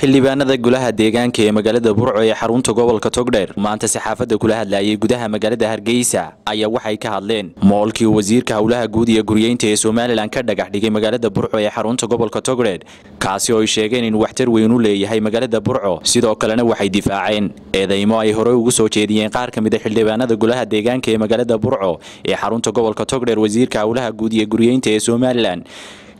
xildhibaanada golaha deegaanka ee magaalada burco ee xarunta gobolka togdheer maanta saxaafadda kula hadlayay gudaha magaalada hargeysa ayaa waxay ka hadleen moolkii wasiirka howlaha guud iyo guryeynta ee somalilan ka dhagax dhigay magaalada burco ee xarunta gobolka togdheer kaasi oo ay sheegeen in waxtar weyn u leeyahay magaalada burco sidoo kalena waxay difaaceen. Eedeymo ay horey ugu soo jeediyeen qaar ka mid a xildhibaanada golaha deegaanka ee magaalada burco ee xarunta gobolka togdheer wasiirka howlaha guud iyo guryeynta ee somalilan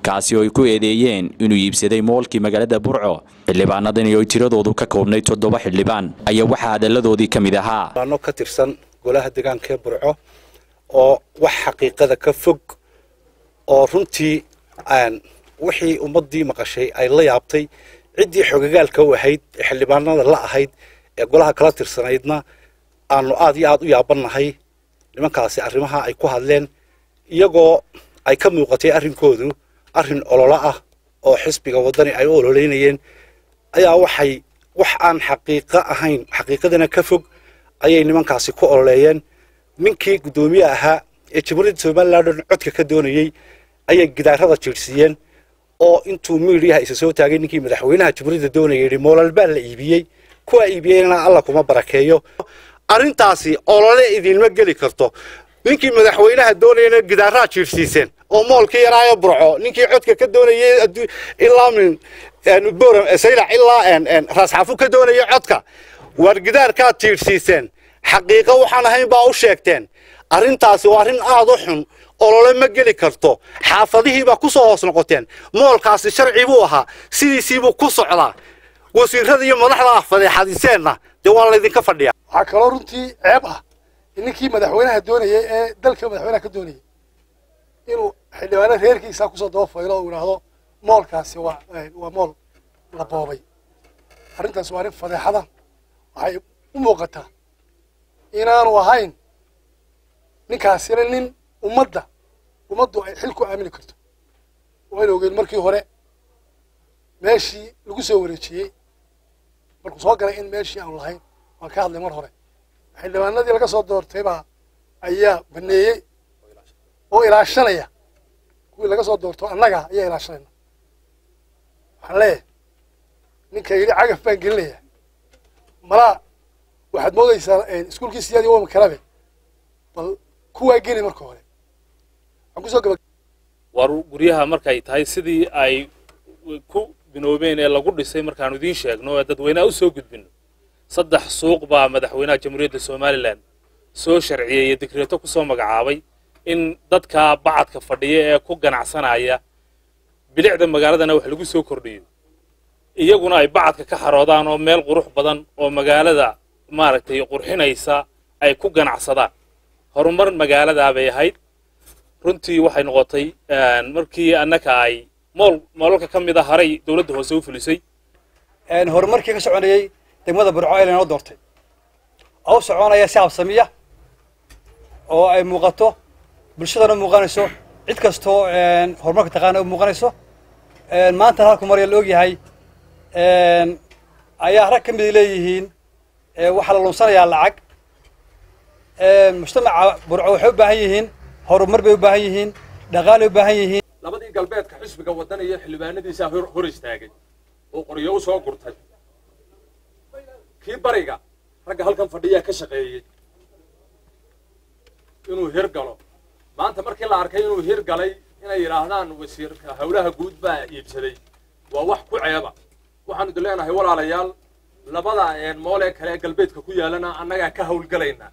kaasi oo ay ku eedeeyeen inuu iibsaday moolkii magaalada burco xildhibaanadani oo tiradoodu ka koobnay toddoba xildhibaan ayaa waxaa hadaladoodii ka mid ahaa. Baano ka tirsan golaha deegaanka ee burco oo wax xaqiiqada ka fog oo runtii wixii ummaddii maqashay ay la yaabtay ciddii xogagaalka u ahayd ee xildhibaanada la ahayd ee golaha kala tirsanaydna aanu aad iyo aad u yaabannahay nimankaasi arrimaha ay ku hadleen iyagoo ay ka muuqatay arrinkoodu arrin ololo ah oo xisbiga waddani ay u ololeynayeen ayaa waxay wax aan xaqiiqo ahayn xaqiiqadana ka fog ayay nimankaasi ku ololeeyeen. Ninkii guddoomiye ahaa ee jamhuuriyadda somalilan dhan codka ka doonayey ayay gidaarada jiirsiiyeen oo intuu miidhiyaha isa soo taagay ninkii madaxweynaha jamhuuriyadda doonaya yidhi moolal baa la iibiyey. Kuwa iibiyeyna alla kuma barakeeyo. Arrintaasi olole idinma geli karto. Ninkii madaxweynaha doonayana gidaaraha jiirsiiseen oo moolkii yaraayo burco. Ninkii codka ka doonayay ilaa boram saylac ilaa raasxafu ka doonayay codka. Waar gidaarkaad jiirsiiseen xaqiiqo waxaan ahayn baa u sheegteen. Arrintaasi waa arrin aad u xun olole ma geli karto. Xaafadihiibaa ku soo hoos noqoteen. Moolkaasi sharci buu ahaa. Sidiisiibuu ku socdaa. Wasiirada iyo madaxda ah fadeexadiseenna dee waa laydinka fadhiya waxaa kaloo runtii ceeb ah ninkii madaxweynaha doonayay ee dalka madaxweynaha ka doonayay inuu xildhibaano reerkiisa ku soo daba faylo oo idhaahdo moolkaasi waa waa mool la boobay. Arrintaas waa arrin fadeexada. Waxay u muuqataa inaanu ahayn ninkaasina nin ummadda ummaddu ay xil ku aamini karto. Wayna ogeyn markii hore meeshii lagu soo wareejiyey. Markuu soo galay in meeshii aanu lahayn waan ka hadlay mar hore. Xildhibaanadii laga soo doortay baa ayaa baneeyey oo ilaashanaya kuwii laga soo doorto annaga ayaa ilaashanayna waxaan leeyahay ninka yidhi cagaf baan gelinaya malaa waxaad moodaysaa iskuulkii siyaadi wama kalabe. Bal kuwaa geli marka hore. Waxaan ku soo gaba war guryaha markay tahay sidii ay ku binoobeen ee lagu dhisay markaanu idiin sheegno ee dadweynaha u soo gudbino saddex suuq baa madaxweynaha jamhuuriyadda somalilan soo sharciyeeye digreeto ku soo magacaabay in dadka bacadka fadhiya ee ku ganacsanaya bilicda magaaladana wax lagu soo kordhiyo. Iyaguna ay bacadka ka xaroodaan oo meel qurux badan oo magaalada maaragtay qurxinaysa ay ku ganacsadaan. Horumar magaaladaa bay ahayd. Runtii waxay noqotay markii annaka ay mool moolalka ka mid a haray dowladda hoose u fulisay. Horumarkii ka soconayey degmada burco ee lanoo doortay. Oo u soconaya si habsamiya oo ay muuqato bulshadana muuqanayso. Cid kastoo horumarka taqaana u muuqanayso. Maantana halku marya la ogyahay ayaa rag ka mid leeyihiin waxaa la lunsanayaa lacag. Mujtamaca burco waxay u baahan yihiin horumar bay u baahan yihiin dhaqaalay u baahan yihiin. Labadii galbeedka xisbiga waddan iyo hor istaagay. Oo qoryo u soo gurtay. Kii bariga ragga halkan fadhiyaa ka shaqeeyey inuu hir galo maanta markii la arkay inuu hir galay inay yidhaahdaan wasiirka howlaha guud baa iibsaday waa wax ku ceeba. Waxaanu idin leenahay walaalayaal labada mool ee kale ee galbeedka ku yaalana annagaa ka hawlgelayna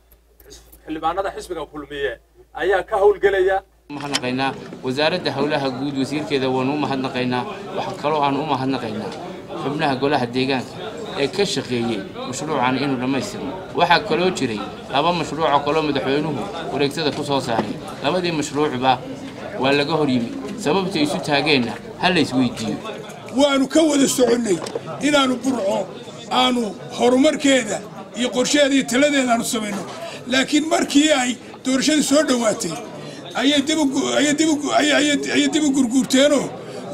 xildhibaanada xisbiga kulmiye ayaa ka hawlgelaya mahadnaqaynaa wasaaradda howlaha guud wasiirkeeda waanu u mahadnaqaynaa waxa kaloo aan u mahadnaqaynaa xubnaha golaha deegaanka ee ka shaqeeyey mashruucan inuu dhammaystirno waxaa kaloo jiray laba mashruucoo kaloo madaxweynuhu wareegtada ku soo saaray. Labadii mashruucba waa laga hor yimi. Sababta isu taageenna ha la isweydiiyo. Waannu ka wada soconnay inaannu burco aannu horumarkeeda iyo qorsheeda iyo taladeeda aanu samayno. Laakiin markii ay doorashadii soo dhowaatay ayay dib u gurguurteenoo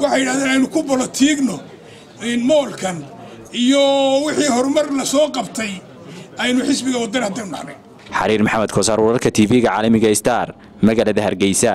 waxay yidhahdeen aynu ku bolotiigno moolkan iyo wixii horumar la soo qabtay aynu xisbiga waddan haddaynu nahnay xariir maxamed koosaar wararka tv-ga caalamiga star magaalada hargeysa